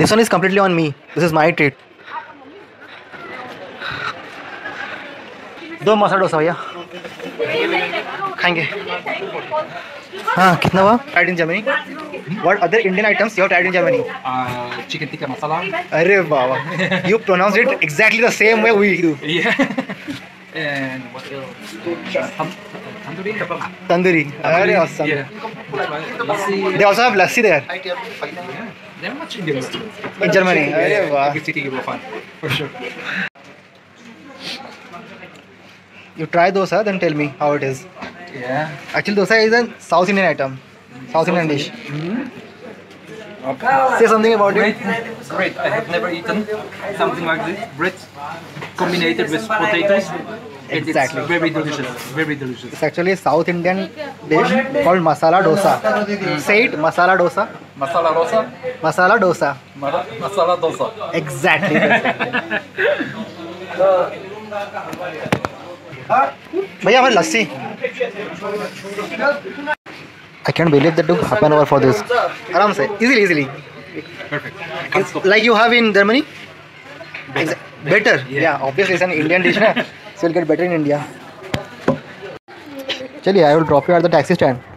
This one is completely on me. This is my treat. दो मसाला डोसा भैया खाएँगे हाँ कितना हुआ tried in Germany what other Indian items you tried in Germany Uh, chicken tikka masala. अरे बाबा you pronounce it exactly the same way we do kebab. Tandoori अरे. Lassi. They also have lassi there. Yeah, in Germany. For sure. You try dosa, then tell me how it is. Yeah. Actually, dosa is a South Indian item. South Indian dish. Mm -hmm. Okay. Say something about it. Great. I have never eaten something like this. Bread combined with potatoes. Exactly. It's very delicious. Very delicious. It's actually a South Indian dish called masala dosa. Say it, masala dosa. Masala rosa. Masala dosa. Masala dosa. Exactly. भैया हमारी लस्सी I can't believe that took half an hour for this. आराम से easily easily. Perfect. Can't stop. Like you have in Germany? Better. Better. Yeah. Yeah, obviously so get better in India चलिए I will drop you at the taxi stand